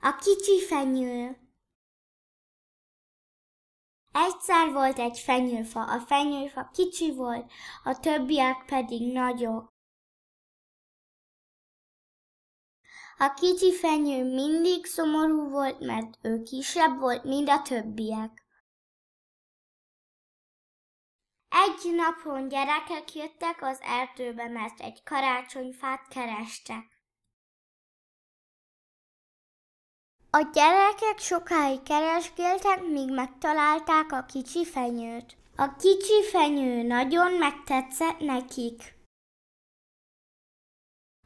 A kicsi fenyő Egyszer volt egy fenyőfa, a fenyőfa kicsi volt, a többiek pedig nagyok. A kicsi fenyő mindig szomorú volt, mert ő kisebb volt, mint a többiek. Egy napon gyerekek jöttek az erdőbe, mert egy karácsonyfát kerestek. A gyerekek sokáig keresgéltek, míg megtalálták a kicsi fenyőt. A kicsi fenyő nagyon megtetszett nekik.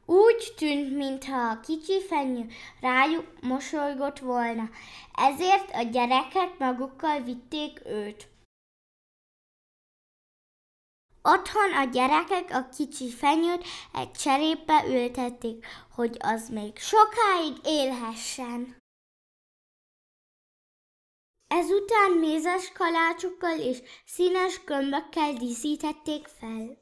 Úgy tűnt, mintha a kicsi fenyő rájuk mosolygott volna, ezért a gyerekek magukkal vitték őt. Otthon a gyerekek a kicsi fenyőt egy cserépbe ültették, hogy az még sokáig élhessen. Ezután mézes kalácsokkal és színes gömbökkel díszítették fel.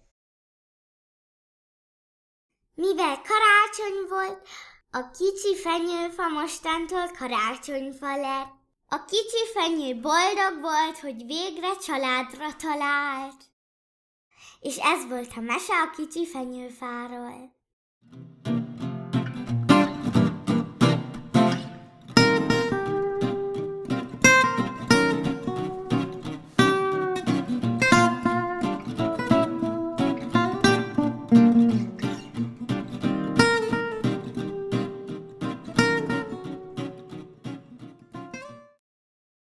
Mivel karácsony volt, a kicsi fenyőfa mostantól karácsonyfa lett. A kicsi fenyő boldog volt, hogy végre családra talált. És ez volt a mese a kicsi fenyőfáról. thank you